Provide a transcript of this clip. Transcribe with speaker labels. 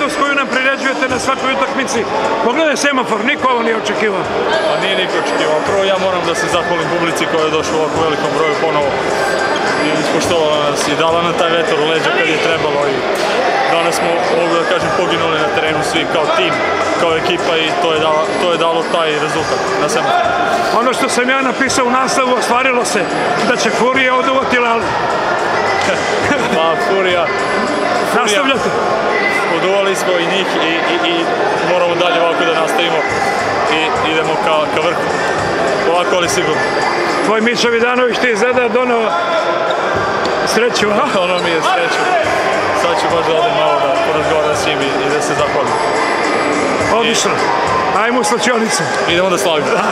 Speaker 1: radost koju nam priređujete na svakoj utakmici. Pogledaj semafor, niko ovo nije očekivao.
Speaker 2: Pa nije niko očekivao. Prvo ja moram da se zahvalim publici koja je došla u ovako velikom broju ponovo i ispoštovala nas i dala nam taj vetar u leđa kad je trebalo i danas smo, mogu da kažem, poginuli na terenu svi kao tim, kao ekipa i to je dalo, to je dalo taj rezultat na semaforu.
Speaker 1: Ono što sam ja napisao u nastavu ostvarilo se, da će Furija oduvati Lale.
Speaker 2: Pa Furija,
Speaker 1: Nastavljate.
Speaker 2: Oduvali smo i njih i, i, i moramo dalje ovako da nastavimo i idemo ka, ka vrhu. Ovako ali sigurno.
Speaker 1: Tvoj Mića Vidanović ti izgleda donao sreću, a?
Speaker 2: Ono mi je sreću. Sad ću baš da odem malo da porazgovaram s njim i, i da se zahvalim.
Speaker 1: Odlično. Ajmo u slačionicu.
Speaker 2: Idemo da slavimo.